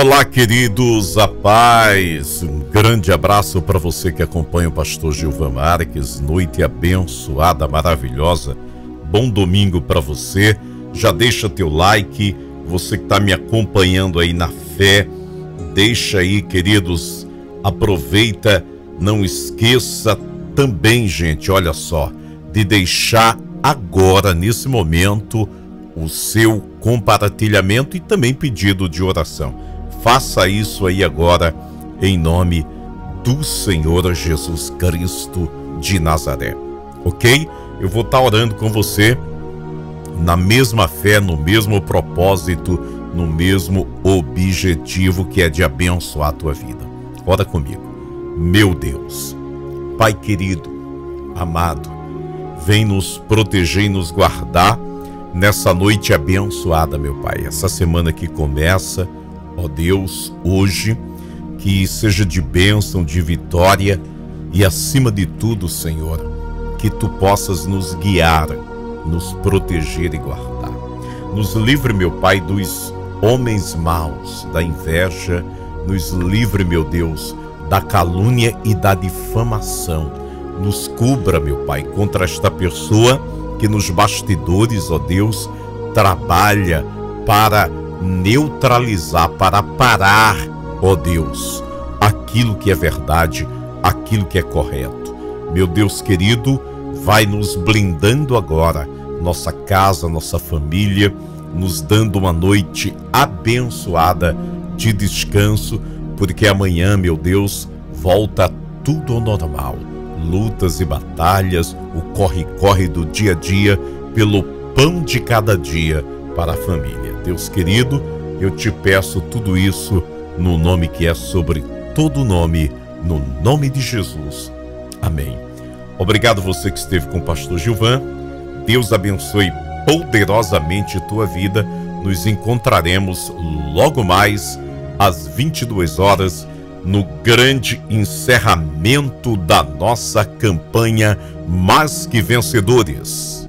Olá, queridos, a paz. Um grande abraço para você que acompanha o pastor Gilvan Marques. Noite abençoada, maravilhosa. Bom domingo para você. Já deixa teu like. Você que está me acompanhando aí na fé, deixa aí, queridos. Aproveita, não esqueça também, gente, olha só, de deixar agora, nesse momento, o seu compartilhamento e também pedido de oração. Faça isso aí agora, em nome do Senhor Jesus Cristo de Nazaré. Ok? Eu vou estar orando com você na mesma fé, no mesmo propósito, no mesmo objetivo que é de abençoar a tua vida. Ora comigo. Meu Deus, Pai querido, amado, vem nos proteger e nos guardar nessa noite abençoada, meu Pai. Essa semana que começa, ó Deus, hoje, que seja de bênção, de vitória e, acima de tudo, Senhor, que tu possas nos guiar, nos proteger e guardar. Nos livre, meu Pai, dos homens maus, da inveja, nos livre, meu Deus, da calúnia e da difamação. Nos cubra, meu Pai, contra esta pessoa que nos bastidores, ó Deus, trabalha para neutralizar, para parar, ó Deus, aquilo que é verdade, aquilo que é correto. Meu Deus querido, vai nos blindando agora, nossa casa, nossa família, nos dando uma noite abençoada de descanso, porque amanhã, meu Deus, volta tudo ao normal. Lutas e batalhas, o corre-corre do dia a dia, pelo pão de cada dia para a família. Deus querido, eu te peço tudo isso no nome que é sobre todo nome, no nome de Jesus. Amém. Obrigado você que esteve com o pastor Gilvan. Deus abençoe poderosamente tua vida. Nos encontraremos logo mais às 22 horas no grande encerramento da nossa campanha Mais que Vencedores.